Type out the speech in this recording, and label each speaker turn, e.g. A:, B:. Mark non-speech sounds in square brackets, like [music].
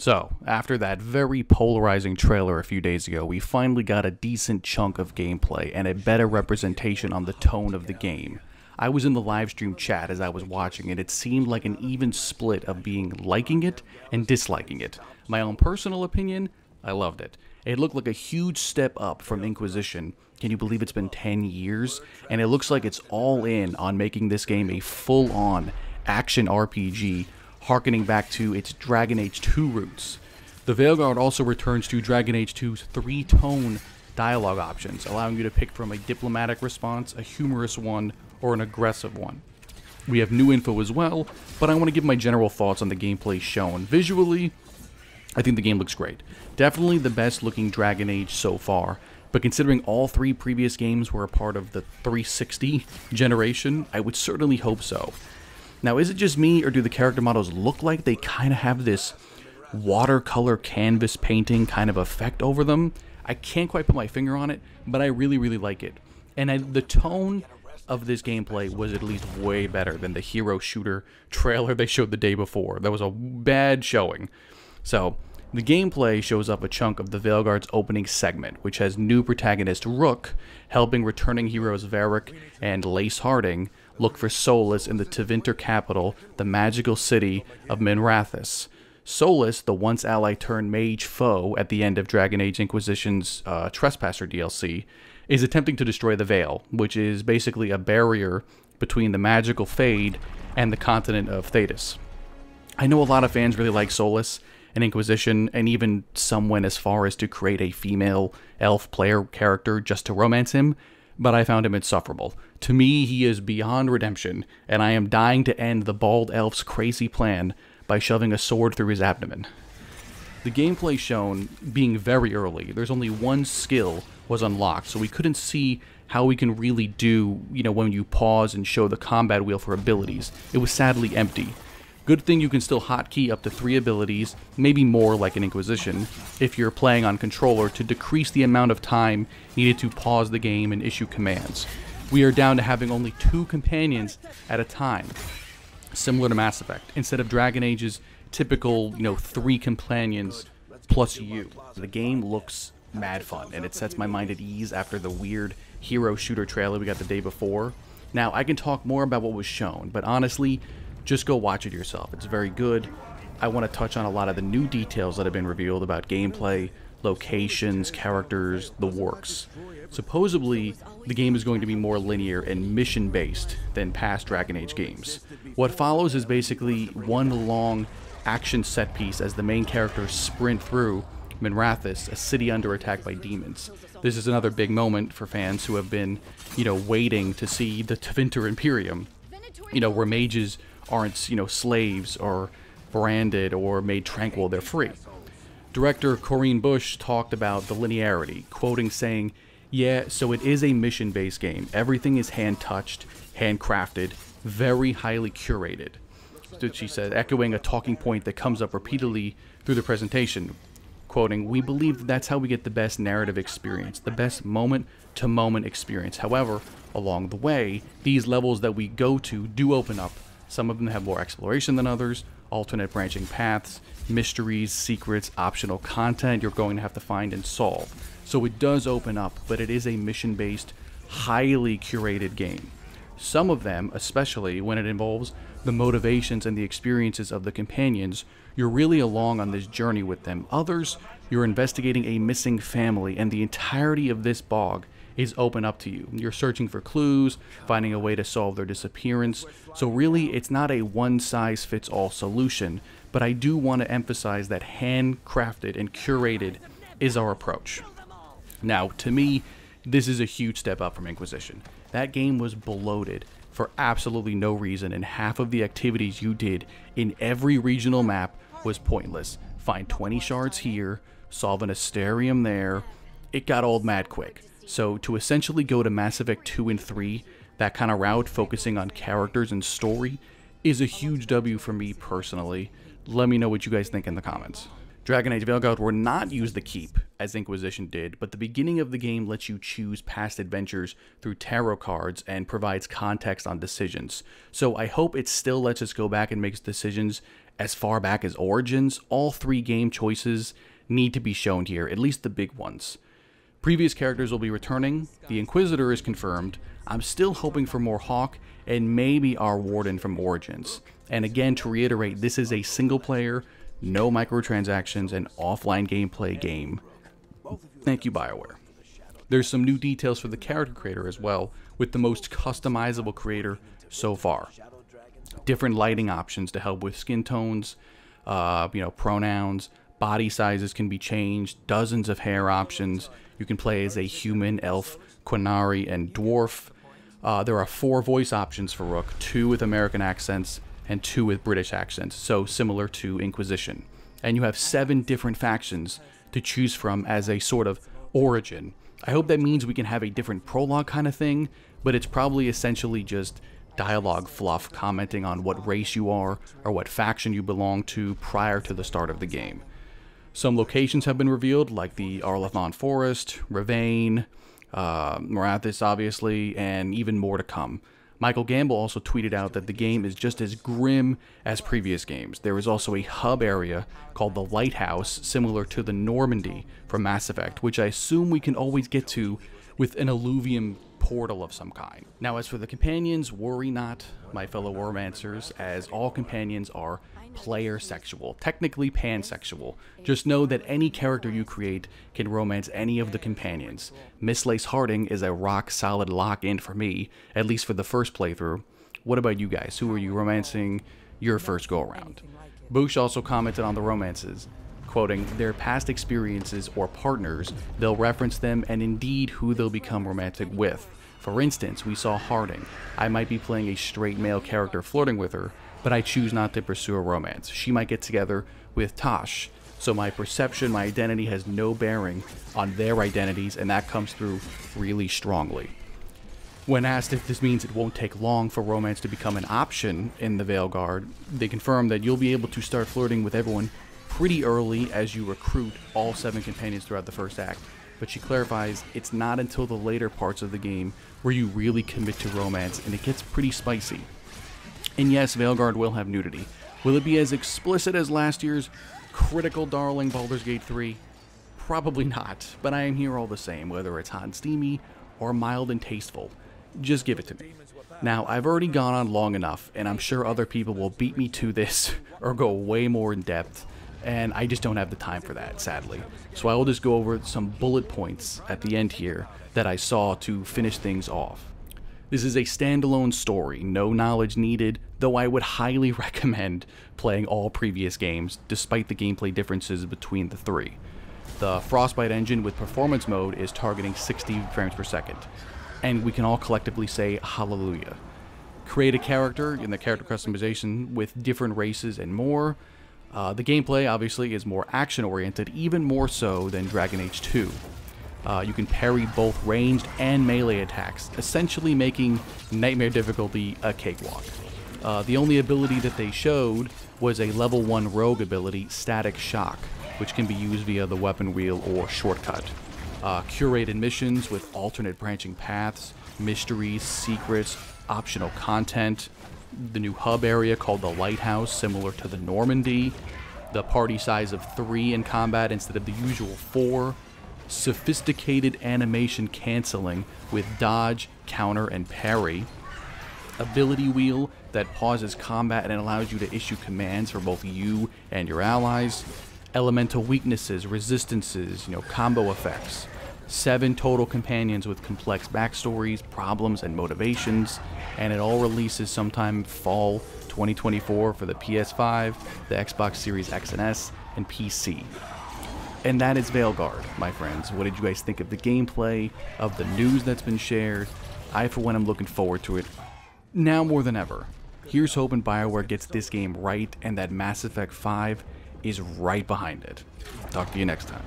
A: So, after that very polarizing trailer a few days ago, we finally got a decent chunk of gameplay and a better representation on the tone of the game. I was in the live stream chat as I was watching and it seemed like an even split of being liking it and disliking it. My own personal opinion, I loved it. It looked like a huge step up from Inquisition. Can you believe it's been 10 years? And it looks like it's all in on making this game a full on action RPG harkening back to its Dragon Age 2 roots. The Veilguard also returns to Dragon Age 2's three tone dialogue options, allowing you to pick from a diplomatic response, a humorous one, or an aggressive one. We have new info as well, but I want to give my general thoughts on the gameplay shown. Visually, I think the game looks great. Definitely the best looking Dragon Age so far, but considering all three previous games were a part of the 360 generation, I would certainly hope so. Now, is it just me, or do the character models look like they kind of have this watercolor canvas painting kind of effect over them? I can't quite put my finger on it, but I really, really like it. And I, the tone of this gameplay was at least way better than the hero shooter trailer they showed the day before. That was a bad showing. So, the gameplay shows up a chunk of the Veilguard's opening segment, which has new protagonist Rook helping returning heroes Varric and Lace Harding look for Solas in the Tevinter capital, the magical city of Minrathous. Solas, the once ally turned mage foe at the end of Dragon Age Inquisition's uh, Trespasser DLC, is attempting to destroy the Veil, which is basically a barrier between the magical Fade and the continent of Thedas. I know a lot of fans really like Solas and Inquisition, and even some went as far as to create a female elf player character just to romance him, but I found him insufferable. To me, he is beyond redemption, and I am dying to end the bald elf's crazy plan by shoving a sword through his abdomen. The gameplay shown being very early, there's only one skill was unlocked, so we couldn't see how we can really do, you know, when you pause and show the combat wheel for abilities. It was sadly empty. Good thing you can still hotkey up to three abilities, maybe more like an Inquisition, if you're playing on controller to decrease the amount of time needed to pause the game and issue commands. We are down to having only two companions at a time, similar to Mass Effect, instead of Dragon Age's typical, you know, three companions plus you. The game looks mad fun, and it sets my mind at ease after the weird hero shooter trailer we got the day before. Now, I can talk more about what was shown, but honestly, just go watch it yourself. It's very good. I want to touch on a lot of the new details that have been revealed about gameplay, locations, characters, the works. Supposedly, the game is going to be more linear and mission based than past Dragon Age games. What follows is basically one long action set piece as the main characters sprint through Minrathous, a city under attack by demons. This is another big moment for fans who have been, you know, waiting to see the Tevinter Imperium, you know, where mages aren't, you know, slaves or branded or made tranquil, they're free. Director Corinne Busche talked about the linearity, quoting saying, Yeah, so it is a mission based game. Everything is hand touched, handcrafted, very highly curated. She said, echoing a talking point that comes up repeatedly through the presentation. Quoting, We believe that's how we get the best narrative experience, the best moment to moment experience. However, along the way, these levels that we go to do open up some of them have more exploration than others, alternate branching paths, mysteries, secrets, optional content you're going to have to find and solve. So it does open up, but it is a mission based, highly curated game. Some of them, especially when it involves the motivations and the experiences of the companions, you're really along on this journey with them. Others, you're investigating a missing family, and the entirety of this bog is open up to you. You're searching for clues, finding a way to solve their disappearance. So, really, it's not a one size fits all solution, but I do want to emphasize that handcrafted and curated is our approach. Now, to me, this is a huge step up from Inquisition. That game was bloated for absolutely no reason, and half of the activities you did in every regional map was pointless. Find 20 shards here, solve an Astrarium there. It got old mad quick. So to essentially go to Mass Effect 2 and 3, that kind of route focusing on characters and story, is a huge W for me personally. Let me know what you guys think in the comments. Dragon Age Veilguard will not use the Keep, as Inquisition did, but the beginning of the game lets you choose past adventures through tarot cards and provides context on decisions. So I hope it still lets us go back and make decisions as far back as Origins, all three game choices need to be shown here, at least the big ones. Previous characters will be returning, the Inquisitor is confirmed, I'm still hoping for more Hawke, and maybe our Warden from Origins. And again, to reiterate, this is a single player, no microtransactions, and offline gameplay game. Thank you, BioWare. There's some new details for the character creator as well, with the most customizable creator so far. Different lighting options to help with skin tones, uh, you know, pronouns, body sizes can be changed, dozens of hair options. You can play as a human, elf, Qunari, and dwarf. Uh, there are four voice options for Rook, two with American accents and two with British accents, so similar to Inquisition. And you have seven different factions to choose from as a sort of origin. I hope that means we can have a different prologue kind of thing, but it's probably essentially just dialogue fluff commenting on what race you are or what faction you belong to prior to the start of the game. Some locations have been revealed, like the Arlathan Forest, Rivain, uh, Minrathous, obviously, and even more to come. Michael Gamble also tweeted out that the game is just as grim as previous games. There is also a hub area called the Lighthouse, similar to the Normandy from Mass Effect, which I assume we can always get to with an eluvian portal of some kind. Now, as for the companions, worry not, my fellow Wormancers, as all companions are player sexual, technically pansexual. Just know that any character you create can romance any of the companions. Miss Lace Harding is a rock solid lock in for me, at least for the first playthrough. What about you guys? Who are you romancing your first go around? Busche also commented on the romances, quoting, their past experiences or partners, they'll reference them and indeed who they'll become romantic with. For instance, we saw Harding. I might be playing a straight male character flirting with her, but I choose not to pursue a romance. She might get together with Taash, so my perception, my identity has no bearing on their identities, and that comes through really strongly. When asked if this means it won't take long for romance to become an option in the Veil Guard, they confirm that you'll be able to start flirting with everyone pretty early as you recruit all seven companions throughout the first act. But she clarifies it's not until the later parts of the game where you really commit to romance, and it gets pretty spicy. And yes, Veilguard will have nudity. Will it be as explicit as last year's critical darling Baldur's Gate 3? Probably not, but I am here all the same, whether it's hot and steamy or mild and tasteful. Just give it to me. Now, I've already gone on long enough, and I'm sure other people will beat me to this [laughs] or go way more in depth, and I just don't have the time for that, sadly. So I will just go over some bullet points at the end here that I saw to finish things off. This is a standalone story, no knowledge needed, though I would highly [laughs] recommend playing all previous games, despite the gameplay differences between the three. The Frostbite engine with performance mode is targeting 60 frames per second, and we can all collectively say hallelujah. Create a character in the character customization with different races and more. Uh, the gameplay, obviously, is more action oriented, even more so than Dragon Age 2. Uh, you can parry both ranged and melee attacks, essentially making Nightmare difficulty a cakewalk. Uh, the only ability that they showed was a level 1 rogue ability, Static Shock, which can be used via the weapon wheel or shortcut. Uh, curated missions with alternate branching paths, mysteries, secrets, optional content, the new hub area called the Lighthouse, similar to the Normandy, the party size of three in combat instead of the usual four, sophisticated animation canceling with dodge, counter, and parry, ability wheel that pauses combat and allows you to issue commands for both you and your allies, elemental weaknesses, resistances, you know, combo effects, seven total companions with complex backstories, problems, and motivations, and it all releases sometime fall 2024 for the PS5, the Xbox Series X and S, and PC. And that is Veilguard, my friends. What did you guys think of the gameplay, of the news that's been shared? I, for one, am looking forward to it now more than ever. Here's hoping BioWare gets this game right and that Mass Effect 5 is right behind it. Talk to you next time.